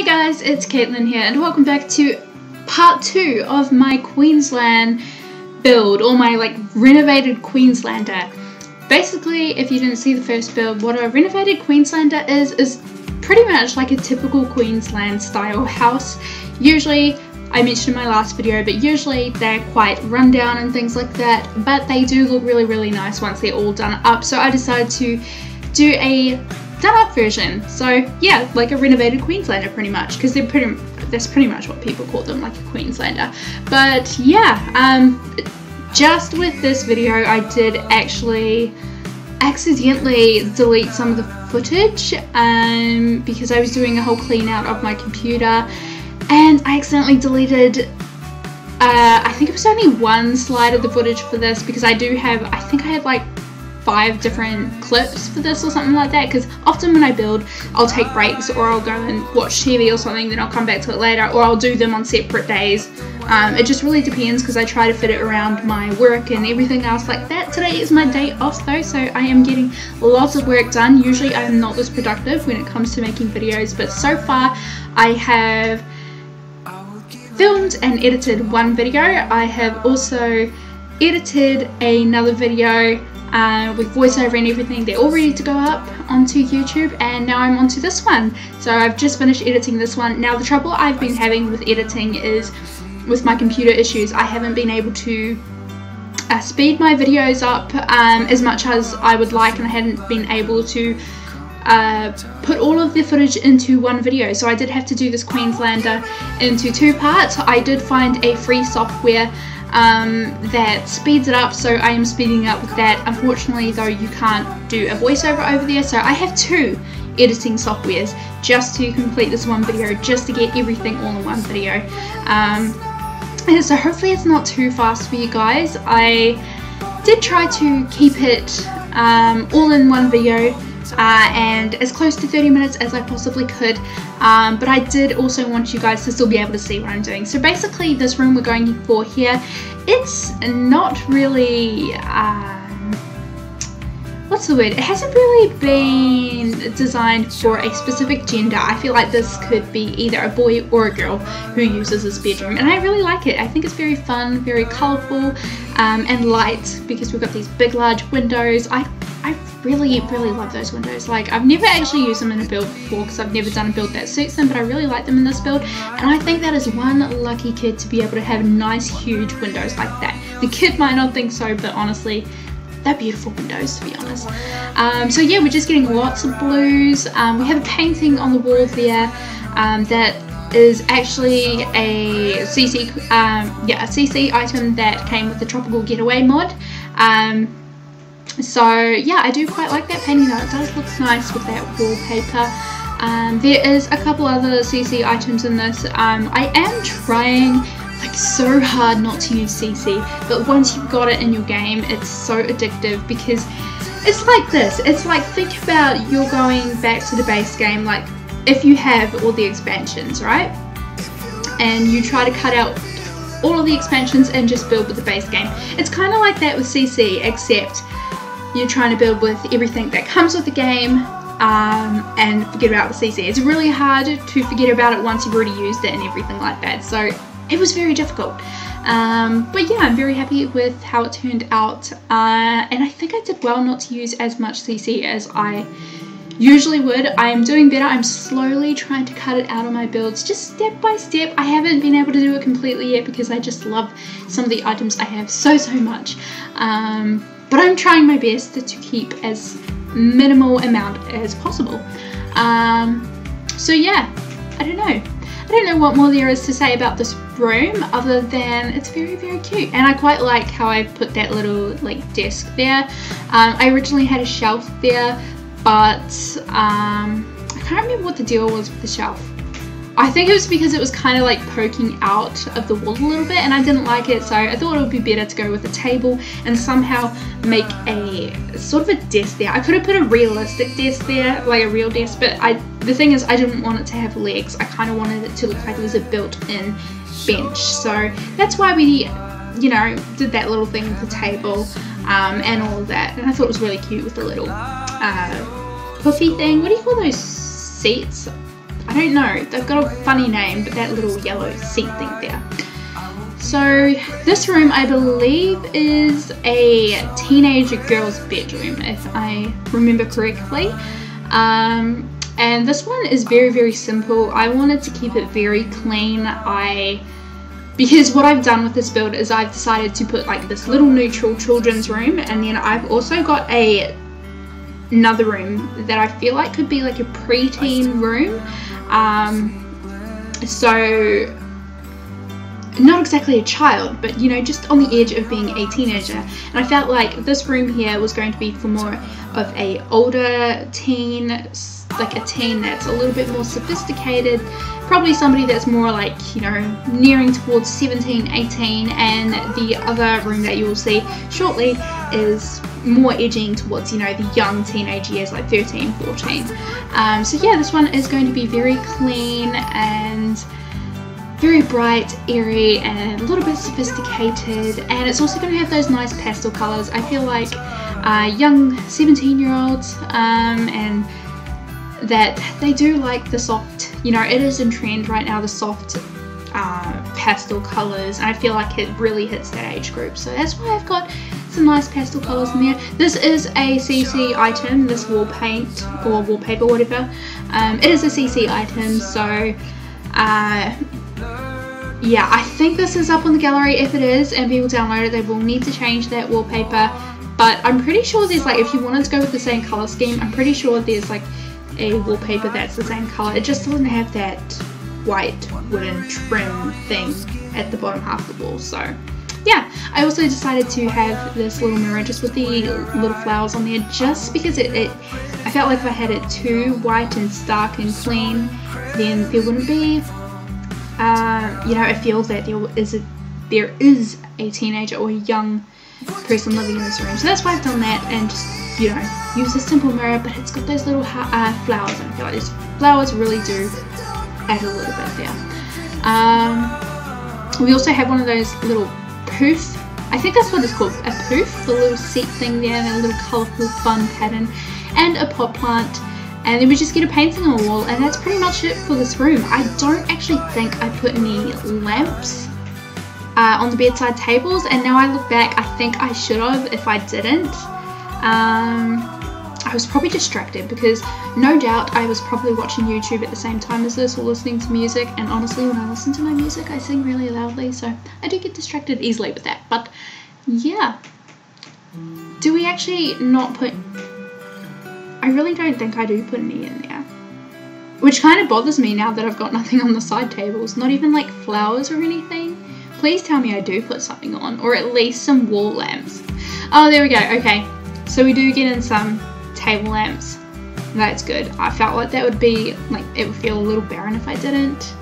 Hey guys, it's Caitlin here and welcome back to part two of my Queensland build, or my like renovated Queenslander. Basically, if you didn't see the first build, what a renovated Queenslander is, is pretty much like a typical Queensland style house. Usually, I mentioned in my last video, but usually they're quite rundown and things like that, but they do look really, really nice once they're all done up. So I decided to do a done up version. So yeah, like a renovated Queenslander pretty much, because they're pretty that's pretty much what people call them, like a Queenslander. But yeah, um, just with this video, I did actually accidentally delete some of the footage um, because I was doing a whole clean out of my computer and I accidentally deleted uh, I think it was only one slide of the footage for this because I do have I think I have like five different clips for this or something like that because often when I build I'll take breaks or I'll go and watch TV or something then I'll come back to it later or I'll do them on separate days. Um, it just really depends because I try to fit it around my work and everything else like that. Today is my day off though so I am getting lots of work done. Usually I am not this productive when it comes to making videos but so far I have filmed and edited one video. I have also edited another video uh, with voiceover and everything. They're all ready to go up onto YouTube and now I'm onto this one. So I've just finished editing this one. Now the trouble I've been having with editing is with my computer issues I haven't been able to uh, speed my videos up um, as much as I would like and I hadn't been able to uh, put all of the footage into one video so I did have to do this Queenslander into two parts. I did find a free software um, that speeds it up so I am speeding up with that. Unfortunately though you can't do a voiceover over there so I have two editing softwares just to complete this one video just to get everything all in one video. Um, so hopefully it's not too fast for you guys. I did try to keep it um, all in one video uh, and as close to 30 minutes as I possibly could. Um, but I did also want you guys to still be able to see what I'm doing. So basically this room we're going for here it's not really um, what's the word it hasn't really been designed for a specific gender I feel like this could be either a boy or a girl who uses this bedroom and I really like it I think it's very fun very colorful um, and light because we've got these big large windows I I really, really love those windows. Like, I've never actually used them in a build before because I've never done a build that suits them, but I really like them in this build. And I think that is one lucky kid to be able to have nice, huge windows like that. The kid might not think so, but honestly, they're beautiful windows to be honest. Um, so yeah, we're just getting lots of blues. Um, we have a painting on the wall there um, that is actually a CC, um, yeah, a CC item that came with the Tropical Getaway mod. Um, so yeah, I do quite like that painting though. It does look nice with that wallpaper. Um, there is a couple other CC items in this. I am trying like so hard not to use CC, but once you've got it in your game, it's so addictive because it's like this. It's like think about you're going back to the base game, like if you have all the expansions, right? And you try to cut out all of the expansions and just build with the base game. It's kind of like that with CC, except you're trying to build with everything that comes with the game um, and forget about the CC. It's really hard to forget about it once you've already used it and everything like that. So it was very difficult. Um, but yeah, I'm very happy with how it turned out. Uh, and I think I did well not to use as much CC as I usually would. I am doing better. I'm slowly trying to cut it out of my builds, just step by step. I haven't been able to do it completely yet because I just love some of the items I have so, so much. Um, but I'm trying my best to keep as minimal amount as possible. Um, so yeah, I don't know. I don't know what more there is to say about this room other than it's very very cute and I quite like how I put that little like desk there. Um, I originally had a shelf there but um, I can't remember what the deal was with the shelf. I think it was because it was kind of like poking out of the wall a little bit and I didn't like it so I thought it would be better to go with a table and somehow make a sort of a desk there. I could have put a realistic desk there, like a real desk, but I the thing is I didn't want it to have legs. I kind of wanted it to look like it was a built-in bench. So that's why we, you know, did that little thing with the table um, and all of that. And I thought it was really cute with the little uh, puffy thing. What do you call those seats? I don't know. They've got a funny name, but that little yellow seat thing there. So this room, I believe, is a teenage girl's bedroom, if I remember correctly. Um, and this one is very, very simple. I wanted to keep it very clean. I because what I've done with this build is I've decided to put like this little neutral children's room and then I've also got a another room that I feel like could be like a preteen room um, so not exactly a child but you know just on the edge of being a teenager. And I felt like this room here was going to be for more of a older teen like a teen that's a little bit more sophisticated probably somebody that's more like you know nearing towards 17 18 and the other room that you will see shortly is more edging towards you know the young teenage years like 13 14 um, so yeah this one is going to be very clean and very bright airy and a little bit sophisticated and it's also going to have those nice pastel colors I feel like uh, young 17 year olds um, and that they do like the soft you know it is in trend right now the soft uh, pastel colors and I feel like it really hits that age group. So that's why I've got some nice pastel colors in there. This is a CC item this wall paint or wallpaper whatever. Um, it is a CC item so uh, yeah I think this is up on the gallery if it is and people download it. They will need to change that wallpaper but I'm pretty sure there's like if you wanted to go with the same color scheme I'm pretty sure there's like a wallpaper that's the same color it just doesn't have that white wooden trim thing at the bottom half of the wall. So yeah. I also decided to have this little mirror just with the little flowers on there just because it, it I felt like if I had it too white and stark and clean then there wouldn't be uh, you know a feel that there is a there is a teenager or a young person living in this room so that's why I've done that and just you know use a simple mirror but it's got those little uh, flowers and I feel like these flowers really do add a little bit there um, we also have one of those little poof. I think that's what it's called, a poof, the little seat thing there, a little colourful fun pattern, and a pot plant. And then we just get a painting on the wall, and that's pretty much it for this room. I don't actually think I put any lamps uh, on the bedside tables, and now I look back, I think I should have if I didn't. Um, I was probably distracted because no doubt I was probably watching YouTube at the same time as this or listening to music and honestly when I listen to my music I sing really loudly so I do get distracted easily with that. But yeah. Do we actually not put I really don't think I do put any in there. Which kind of bothers me now that I've got nothing on the side tables not even like flowers or anything please tell me I do put something on or at least some wall lamps oh there we go okay so we do get in some table lamps. That's good. I felt like that would be, like, it would feel a little barren if I didn't.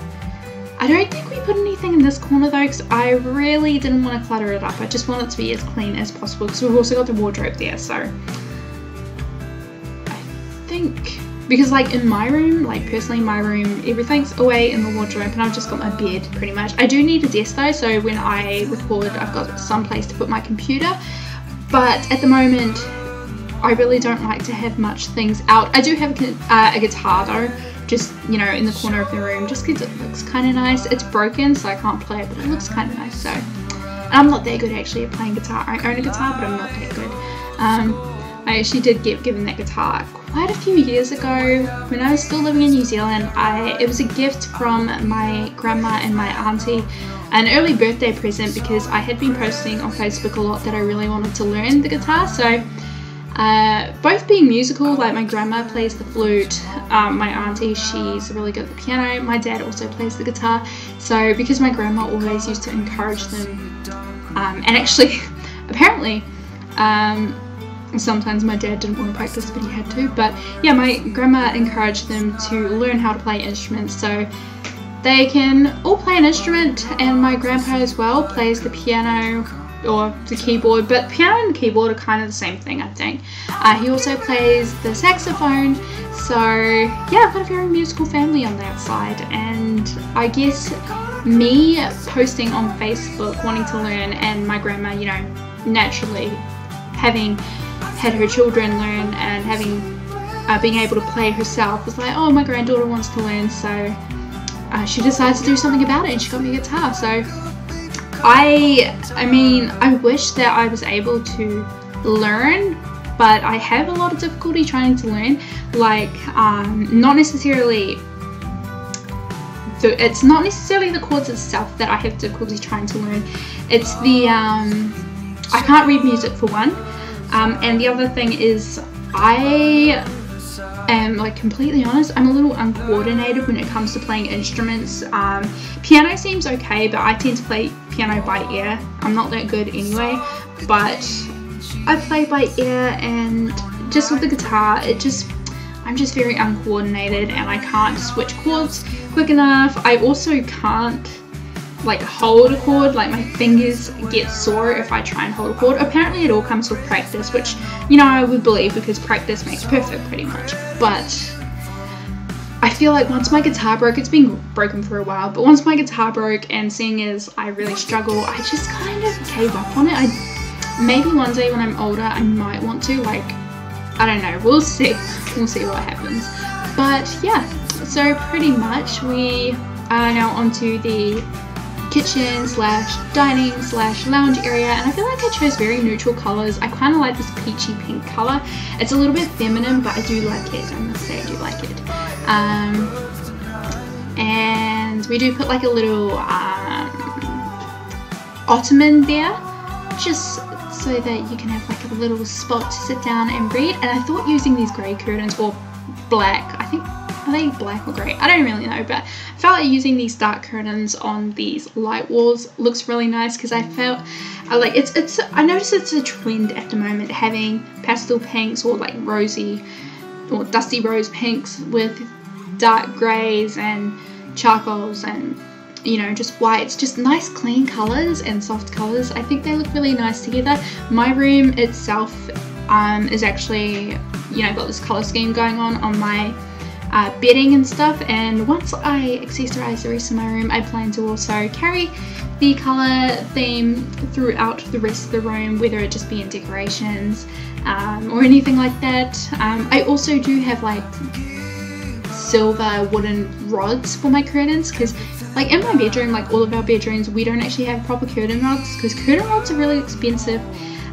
I don't think we put anything in this corner though because I really didn't want to clutter it up. I just want it to be as clean as possible because we've also got the wardrobe there so I think because like in my room like personally my room everything's away in the wardrobe and I've just got my bed pretty much. I do need a desk though so when I record I've got some place to put my computer but at the moment I really don't like to have much things out. I do have a, uh, a guitar though, just, you know, in the corner of the room, just because it looks kind of nice. It's broken, so I can't play it, but it looks kind of nice, so. And I'm not that good actually at playing guitar. I own a guitar, but I'm not that good. Um, I actually did get given that guitar quite a few years ago when I was still living in New Zealand. I It was a gift from my grandma and my auntie an early birthday present because I had been posting on Facebook a lot that I really wanted to learn the guitar so uh, both being musical, like my grandma plays the flute, um, my auntie, she's really good at the piano, my dad also plays the guitar. So because my grandma always used to encourage them, um, and actually, apparently, um, sometimes my dad didn't want to practice but he had to, but yeah, my grandma encouraged them to learn how to play instruments. So they can all play an instrument and my grandpa as well plays the piano, or the keyboard, but piano and keyboard are kind of the same thing, I think. Uh, he also plays the saxophone, so yeah, I've got a very musical family on that side, and I guess me posting on Facebook wanting to learn, and my grandma, you know, naturally having had her children learn and having uh, being able to play herself was like, oh, my granddaughter wants to learn, so uh, she decided to do something about it and she got me a guitar. So I, I mean, I wish that I was able to learn, but I have a lot of difficulty trying to learn. Like, um, not necessarily. The, it's not necessarily the chords itself that I have difficulty trying to learn. It's the um, I can't read music for one, um, and the other thing is I am like completely honest. I'm a little uncoordinated when it comes to playing instruments. Um, piano seems okay, but I tend to play piano by ear. I'm not that good anyway, but I play by ear and just with the guitar, it just I'm just very uncoordinated and I can't switch chords quick enough. I also can't like hold a chord, like my fingers get sore if I try and hold a chord. Apparently it all comes with practice, which, you know, I would believe because practice makes perfect pretty much. But I feel like once my guitar broke, it's been broken for a while, but once my guitar broke and seeing as I really struggle, I just kind of gave up on it. I maybe one day when I'm older I might want to like I don't know we'll see we'll see what happens but yeah so pretty much we are now onto the kitchen slash dining slash lounge area and I feel like I chose very neutral colors I kind of like this peachy pink color it's a little bit feminine but I do like it I must say I do like it um, and we do put like a little um, ottoman there just so that you can have like a little spot to sit down and read. And I thought using these grey curtains or black, I think, are they black or grey? I don't really know, but I felt like using these dark curtains on these light walls looks really nice because I felt I like it's it's I notice it's a trend at the moment having pastel pinks or like rosy or dusty rose pinks with dark greys and charcoals and you know, just whites, just nice clean colors and soft colors. I think they look really nice together. My room itself um, is actually, you know, got this color scheme going on on my uh, bedding and stuff. And once I accessorize the rest of my room, I plan to also carry the color theme throughout the rest of the room, whether it just be in decorations um, or anything like that. Um, I also do have like silver wooden rods for my curtains because like in my bedroom, like all of our bedrooms, we don't actually have proper curtain rods because curtain rods are really expensive.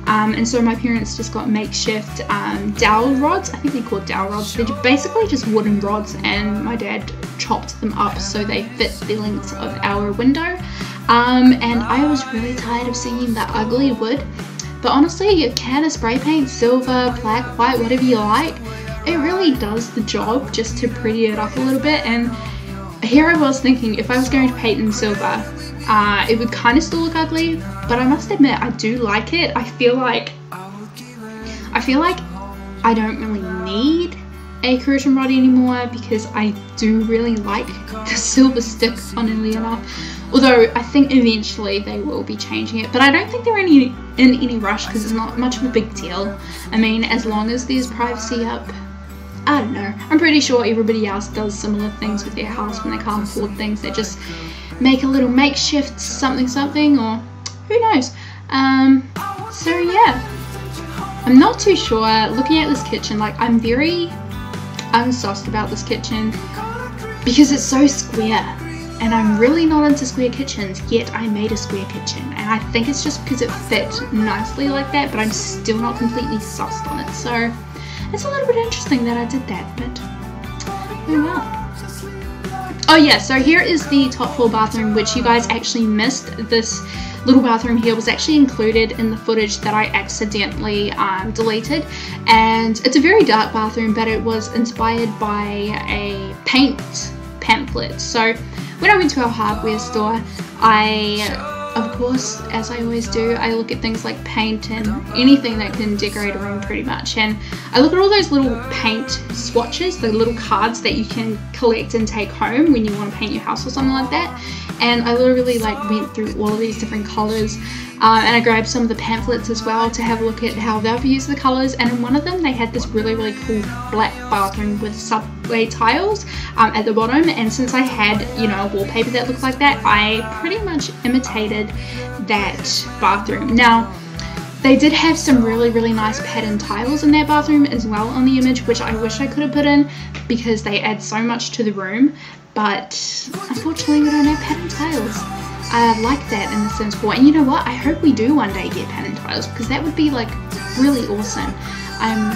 Um, and so my parents just got makeshift um, dowel rods. I think they're called dowel rods. They're basically just wooden rods, and my dad chopped them up so they fit the length of our window. Um, and I was really tired of seeing that ugly wood. But honestly, you can spray paint, silver, black, white, whatever you like, it really does the job just to pretty it up a little bit. And here I was thinking if I was going to paint in silver, uh, it would kind of still look ugly, but I must admit I do like it. I feel like I feel like I don't really need a curtain rod anymore because I do really like the silver stick, funnily enough. Although I think eventually they will be changing it, but I don't think they're any in any rush because it's not much of a big deal. I mean, as long as there's privacy up, I don't know. I'm pretty sure everybody else does similar things with their house when they can't afford things. They just make a little makeshift something something or who knows. Um, so yeah, I'm not too sure. Looking at this kitchen, like I'm very unsussed about this kitchen because it's so square and I'm really not into square kitchens yet I made a square kitchen and I think it's just because it fit nicely like that but I'm still not completely sussed on it so it's a little bit interesting that I did that, but oh well. Oh yeah, so here is the top floor bathroom, which you guys actually missed. This little bathroom here was actually included in the footage that I accidentally um, deleted. And it's a very dark bathroom, but it was inspired by a paint pamphlet. So when I went to our hardware store, I of course, as I always do, I look at things like paint and anything that can decorate a room pretty much. And I look at all those little paint swatches, the little cards that you can collect and take home when you want to paint your house or something like that. And I literally like went through all of these different colors uh, and I grabbed some of the pamphlets as well to have a look at how they've used the colors. And in one of them, they had this really, really cool black bathroom with subway tiles um, at the bottom. And since I had, you know, a wallpaper that looked like that, I pretty much imitated that bathroom. Now, They did have some really, really nice pattern tiles in their bathroom as well on the image, which I wish I could have put in because they add so much to the room. But unfortunately, we don't have pattern tiles. I like that in The Sims 4. And you know what? I hope we do one day get pattern tiles because that would be like really awesome. I'm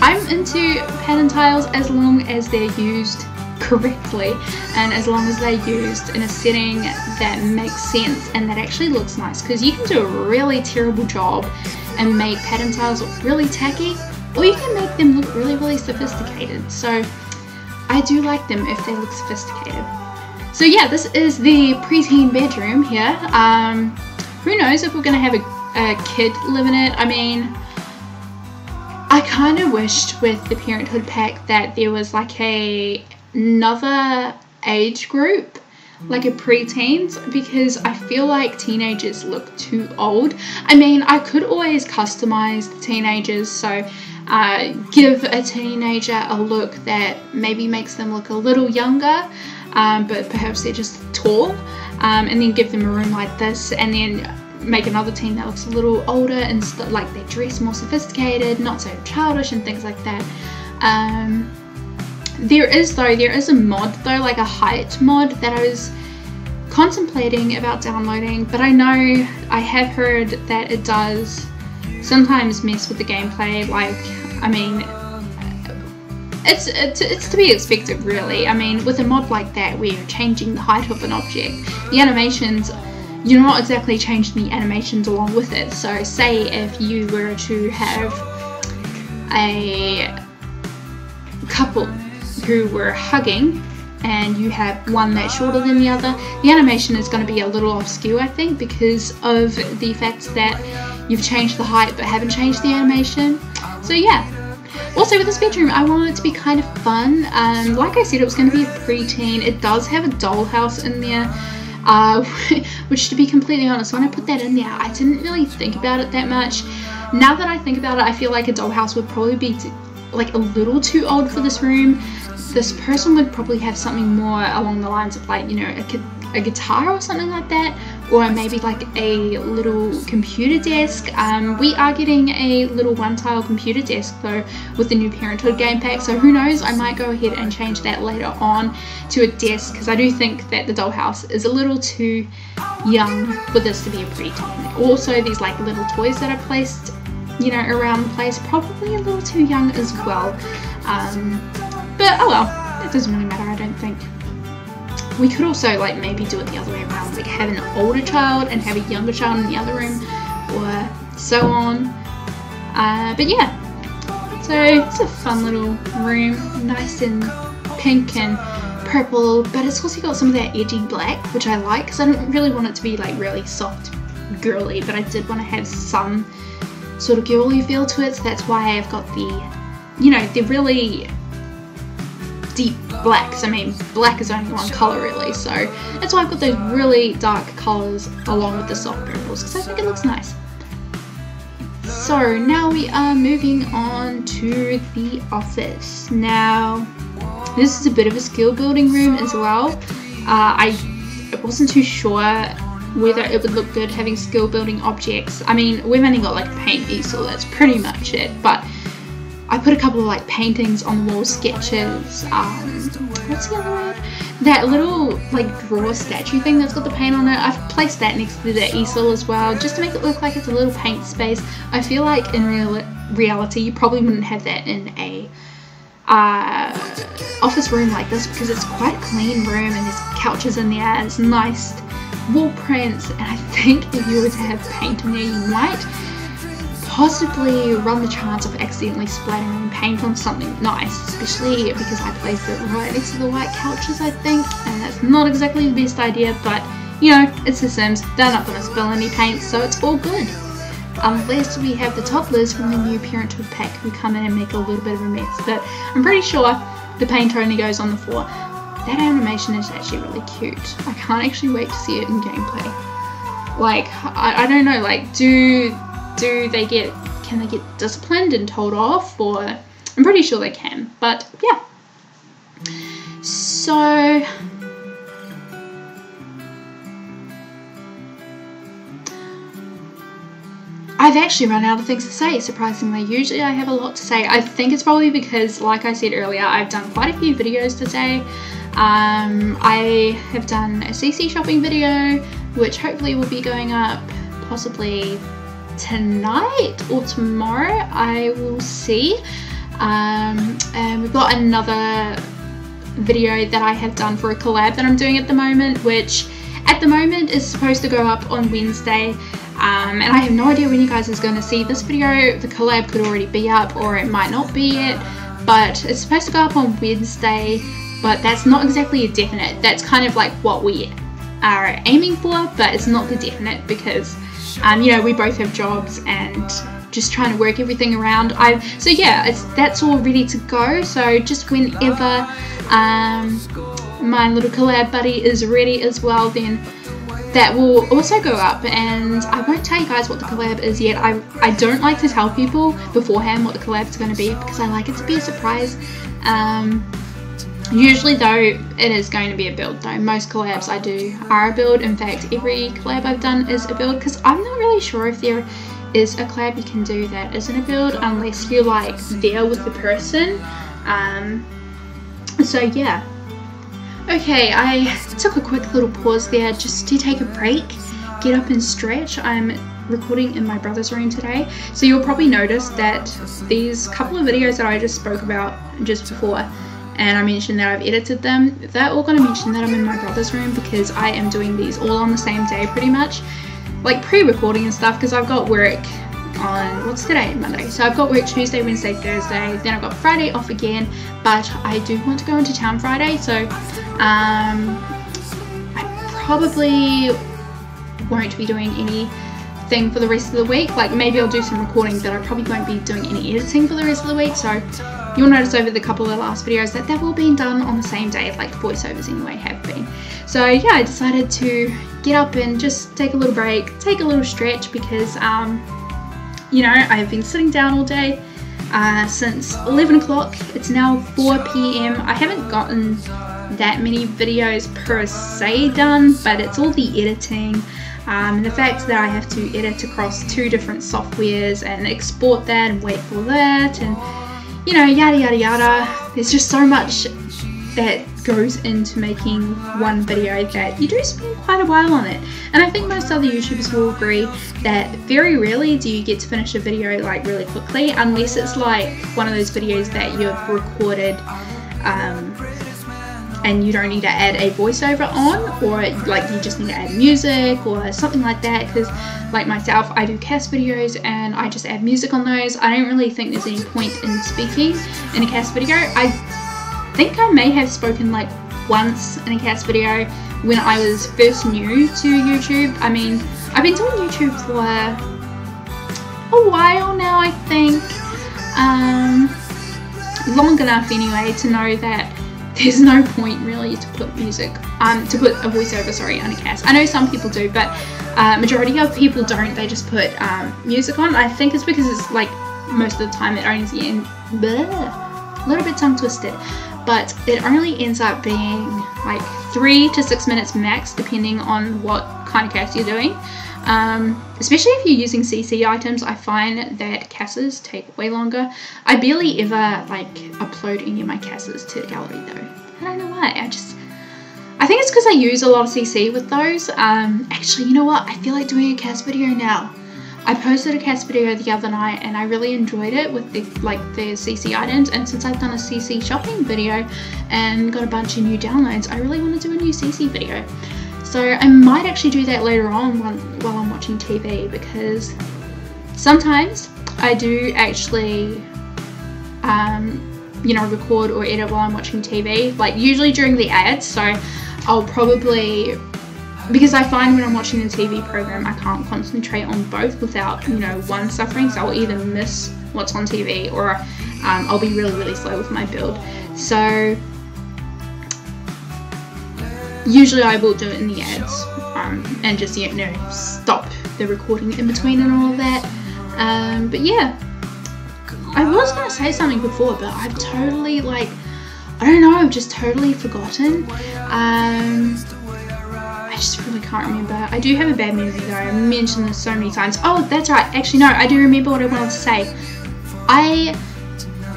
I'm into pattern tiles as long as they're used correctly and as long as they're used in a setting that makes sense and that actually looks nice because you can do a really terrible job and make pattern tiles look really tacky or you can make them look really really sophisticated so I do like them if they look sophisticated so yeah this is the preteen bedroom here. Um, who knows if we're gonna have a, a kid live in it? I mean I kind of wished with the Parenthood pack that there was like a another age group like a preteens because I feel like teenagers look too old. I mean, I could always customize the teenagers, so uh, give a teenager a look that maybe makes them look a little younger, um, but perhaps they're just tall, um, and then give them a room like this, and then make another team that looks a little older and st- like they dress more sophisticated, not so childish, and things like that. Um, there is though, there is a mod though, like a height mod that I was contemplating about downloading, but I know I have heard that it does sometimes mess with the gameplay. Like, I mean, it's, it's, it's to be expected really. I mean, with a mod like that where you're changing the height of an object, the animations, you're not exactly changing the animations along with it. So say if you were to have a couple who were hugging and you have one that's shorter than the other, the animation is going to be a little skew, I think, because of the fact that you've changed the height but haven't changed the animation. So yeah. Also with this bedroom, I wanted it to be kind of fun. Um, like I said, it was going to be a preteen. It does have a dollhouse in there. Uh, which to be completely honest, when I put that in there, I didn't really think about it that much. Now that I think about it, I feel like a dollhouse would probably be like a little too old for this room this person would probably have something more along the lines of like, you know, a, a guitar or something like that, or maybe like a little computer desk. Um, we are getting a little one-tile computer desk though with the new Parenthood game pack, so who knows, I might go ahead and change that later on to a desk because I do think that the dollhouse is a little too young for this to be a preteen. Also, these like little toys that are placed you know, around the place, probably a little too young as well. Um, but oh well, it doesn't really matter, I don't think. We could also like maybe do it the other way around, like have an older child and have a younger child in the other room, or so on. Uh, but yeah, so it's a fun little room, nice and pink and purple, but it's also got some of that edgy black, which I like, because I don't really want it to be like really soft girly, but I did want to have some sort of girly feel to it, so that's why I've got the, you know, the really deep blacks. I mean, black is only one colour really, so that's why I've got those really dark colours along with the soft purples, because I think it looks nice. So now we are moving on to the office. Now, this is a bit of a skill building room as well. Uh, I wasn't too sure whether it would look good having skill building objects. I mean, we've only got like a paint easel, that's pretty much it, but I put a couple of like paintings on the wall, sketches, um, what's the other word? That little like drawer statue thing that's got the paint on it, I've placed that next to the easel as well, just to make it look like it's a little paint space. I feel like in real reality you probably wouldn't have that in a uh, office room like this because it's quite a clean room and there's couches in there, it's nice wall prints, and I think if you were to have paint in there you might possibly run the chance of accidentally splattering paint on something nice, especially because I placed it right next to the white couches, I think, and that's not exactly the best idea, but you know, it's The Sims, they're not going to spill any paint, so it's all good. Um, Unless we have the toddlers from the new Parenthood pack who come in and make a little bit of a mess, but I'm pretty sure the paint only goes on the floor. That animation is actually really cute. I can't actually wait to see it in gameplay. Like, I, I don't know, like, do do they get can they get disciplined and told off or I'm pretty sure they can but yeah so I've actually run out of things to say, surprisingly. Usually I have a lot to say. I think it's probably because, like I said earlier, I've done quite a few videos today. Um, I have done a CC shopping video, which hopefully will be going up possibly tonight or tomorrow. I will see. Um, and we've got another video that I have done for a collab that I'm doing at the moment, which at the moment is supposed to go up on Wednesday. Um, and I have no idea when you guys is going to see this video. The collab could already be up or it might not be yet. But it's supposed to go up on Wednesday, but that's not exactly a definite. That's kind of like what we are aiming for, but it's not the definite because, um, you know, we both have jobs and just trying to work everything around. I so yeah, it's that's all ready to go. So just whenever um, my little collab buddy is ready as well, then that will also go up and I won't tell you guys what the collab is yet. I, I don't like to tell people beforehand what the collab is going to be because I like it to be a surprise. Um, usually though it is going to be a build though. Most collabs I do are a build. In fact every collab I've done is a build because I'm not really sure if there is a collab you can do that isn't a build unless you're like there with the person. Um, so yeah. Okay, I took a quick little pause there just to take a break, get up and stretch. I'm recording in my brother's room today, so you'll probably notice that these couple of videos that I just spoke about just before and I mentioned that I've edited them, they're all going to mention that I'm in my brother's room because I am doing these all on the same day pretty much. Like pre-recording and stuff because I've got work on what's today? Monday. So I've got work Tuesday Wednesday Thursday then I've got Friday off again but I do want to go into town Friday so um, I probably won't be doing anything for the rest of the week. Like maybe I'll do some recording but I probably won't be doing any editing for the rest of the week so you'll notice over the couple of last videos that they've all been done on the same day like voiceovers anyway have been so yeah I decided to get up and just take a little break, take a little stretch because, um, you know, I've been sitting down all day uh, since 11 o'clock. It's now 4 p.m. I haven't gotten that many videos per se done, but it's all the editing. Um, the fact that I have to edit across two different softwares and export that and wait for that and you know yada yada yada there's just so much that goes into making one video that you do spend quite a while on it. And I think most other YouTubers will agree that very rarely do you get to finish a video like really quickly unless it's like one of those videos that you've recorded um, and you don't need to add a voiceover on or like you just need to add music or something like that because like myself I do cast videos and I just add music on those I don't really think there's any point in speaking in a cast video I think I may have spoken like once in a cast video when I was first new to YouTube. I mean, I've been doing YouTube for a while now, I think. Um, long enough anyway to know that there's no point really to put music, um, to put a voiceover, sorry, on a cast. I know some people do, but uh, majority of people don't. They just put um, music on. I think it's because it's like most of the time it only in bleh, a little bit tongue twisted but it only ends up being like three to six minutes max depending on what kind of cast you're doing. Um, especially if you're using CC items, I find that casts take way longer. I barely ever like upload any of my casts to the gallery though. I don't know why, I just, I think it's because I use a lot of CC with those. Um, actually, you know what, I feel like doing a cast video now. I posted a cast video the other night and I really enjoyed it with the like the CC items and since I've done a CC shopping video and got a bunch of new downloads I really want to do a new CC video so I might actually do that later on while, I'm watching TV because sometimes I do actually um, you know record or edit while I'm watching TV like usually during the ads so I'll probably because I find when I'm watching a TV program, I can't concentrate on both without, you know, one suffering. So I'll either miss what's on TV or um, I'll be really, really slow with my build. So usually I will do it in the ads um, and just, you know, stop the recording in between and all of that. Um, but yeah, I was going to say something before, but I've totally, like, I don't know, I've just totally forgotten. Um, I just really can't remember. I do have a bad memory though. I mentioned this so many times. Oh, that's right. Actually, no, I do remember what I wanted to say. I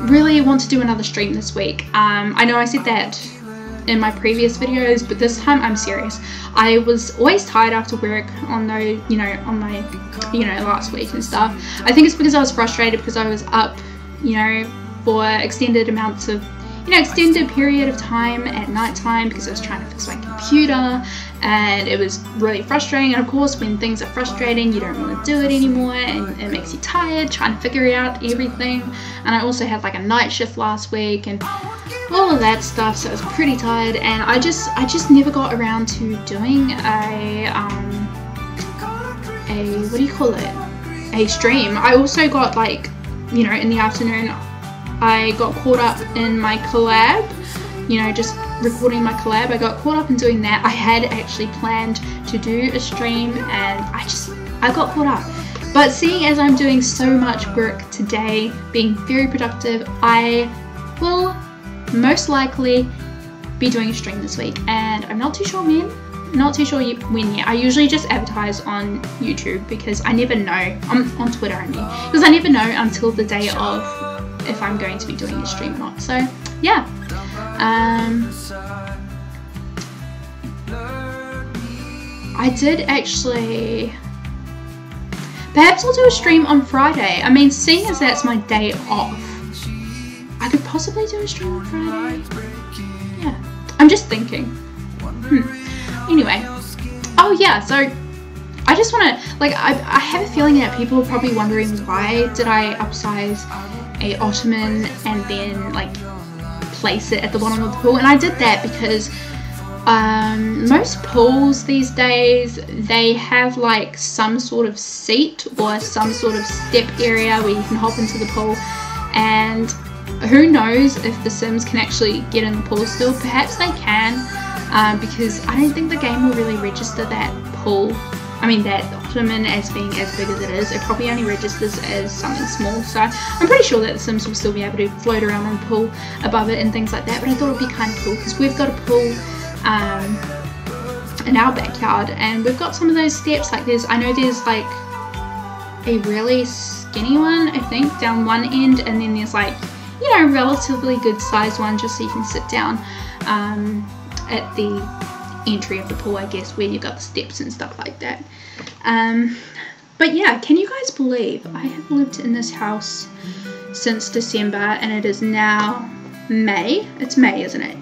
really want to do another stream this week. Um, I know I said that in my previous videos, but this time I'm serious. I was always tired after work on the, you know, on my, you know, last week and stuff. I think it's because I was frustrated because I was up, you know, for extended amounts of you know, extended period of time at night time because I was trying to fix my computer and it was really frustrating. And of course, when things are frustrating, you don't want to do it anymore and it makes you tired trying to figure out everything. And I also had like a night shift last week and all of that stuff, so I was pretty tired. And I just, I just never got around to doing a, um, a what do you call it? A stream. I also got like, you know, in the afternoon, I got caught up in my collab, you know, just recording my collab. I got caught up in doing that. I had actually planned to do a stream and I just, I got caught up. But seeing as I'm doing so much work today, being very productive, I will most likely be doing a stream this week and I'm not too sure when. Not too sure when yet. I usually just advertise on YouTube because I never know. On, on Twitter, I mean. Because I never know until the day of if I'm going to be doing a stream or not. So yeah. Um, I did actually. Perhaps I'll do a stream on Friday. I mean, seeing as that's my day off, I could possibly do a stream on Friday. Yeah. I'm just thinking. Hmm. Anyway. Oh yeah, so I just want to, like, I, I have a feeling that people are probably wondering why did I upsize a ottoman and then like place it at the bottom of the pool. And I did that because um, most pools these days they have like some sort of seat or some sort of step area where you can hop into the pool. And who knows if the sims can actually get in the pool still? Perhaps they can um, because I don't think the game will really register that pool I mean that As being as big as it is, it probably only registers as something small. So I'm pretty sure that the Sims will still be able to float around the pool above it and things like that. But I thought it would be kind of cool because we've got a pool um, in our backyard and we've got some of those steps. Like there's, I know there's like a really skinny one, I think, down one end, and then there's like, you know, relatively good sized one just so you can sit down um, at the entry of the pool, I guess, where you've got the steps and stuff like that. Um, but yeah, can you guys believe I have lived in this house since December and it is now May? It's May, isn't it?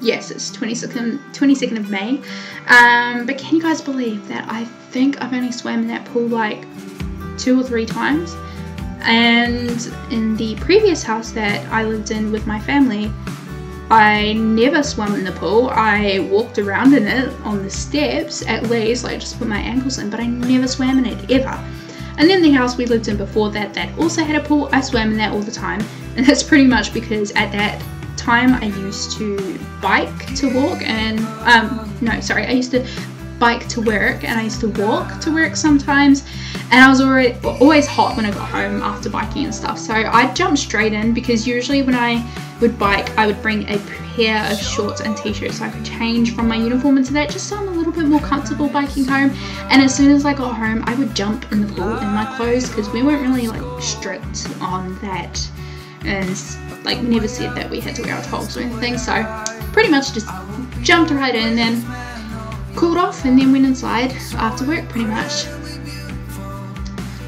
Yes, it's 22nd, 22nd of May. Um, but can you guys believe that I think I've only swam in that pool like two or three times? And in the previous house that I lived in with my family, I never swam in the pool. I walked around in it on the steps at least, like just put my ankles in, but I never swam in it ever. And then the house we lived in before that, that also had a pool, I swam in that all the time. And that's pretty much because at that time I used to bike to walk and, um, no, sorry, I used to bike to work and I used to walk to work sometimes. And I was already, always hot when I got home after biking and stuff. So I jumped straight in because usually when I would bike I would bring a pair of shorts and t-shirts so I could change from my uniform into that just so I'm a little bit more comfortable biking home. And as soon as I got home I would jump in the pool in my clothes because we weren't really like strict on that and like never said that we had to wear our togs or anything. So pretty much just jumped right in and cooled off and then went inside after work pretty much.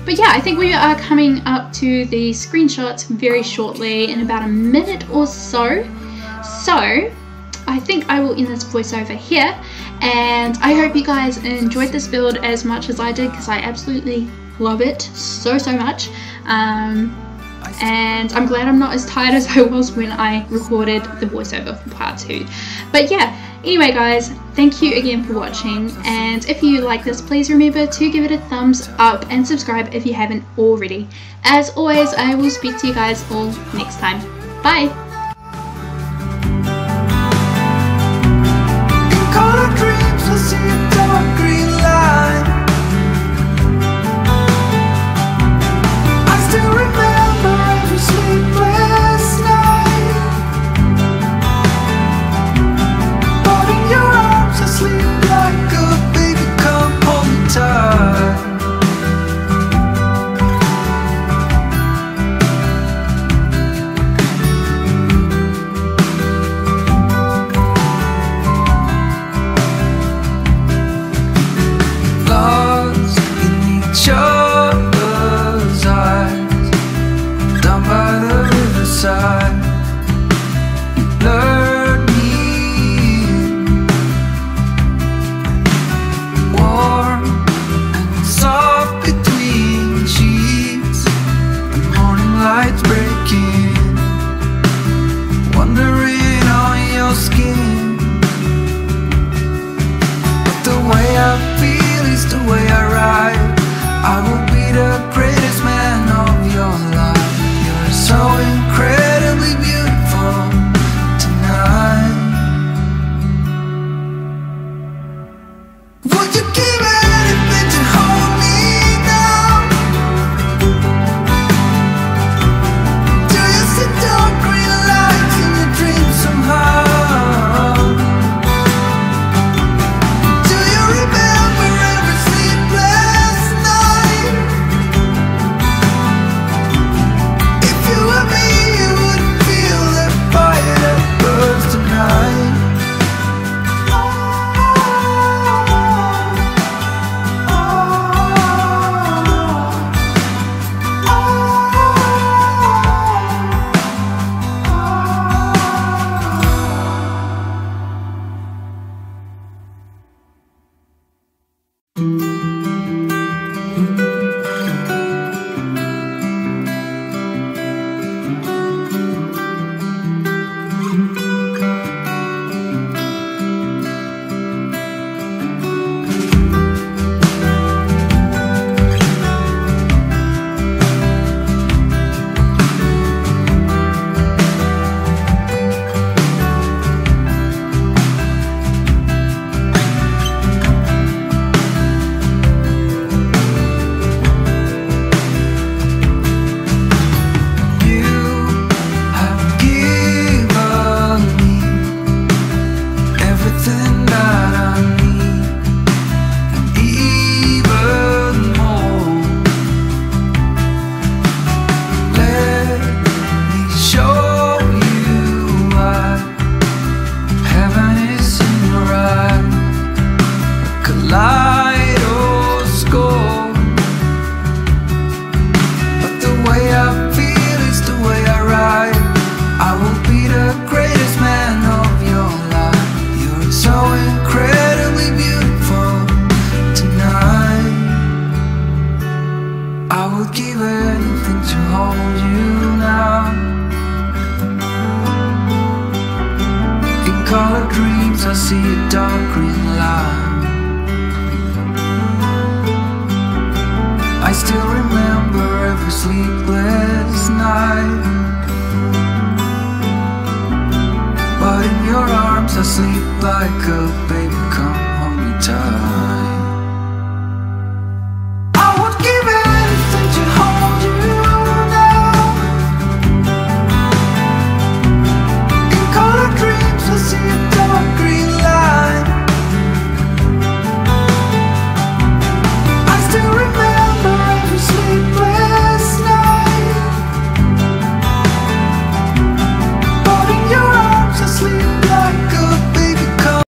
But yeah, I think we are coming up to the screenshots very shortly in about a minute or so. So I think I will end this voiceover here and I hope you guys enjoyed this build as much as I did because I absolutely love it so so much. Um, and I'm glad I'm not as tired as I was when I recorded the voiceover for part 2. But yeah, Anyway guys, thank you again for watching and if you like this please remember to give it a thumbs up and subscribe if you haven't already. As always, I will speak to you guys all next time. Bye!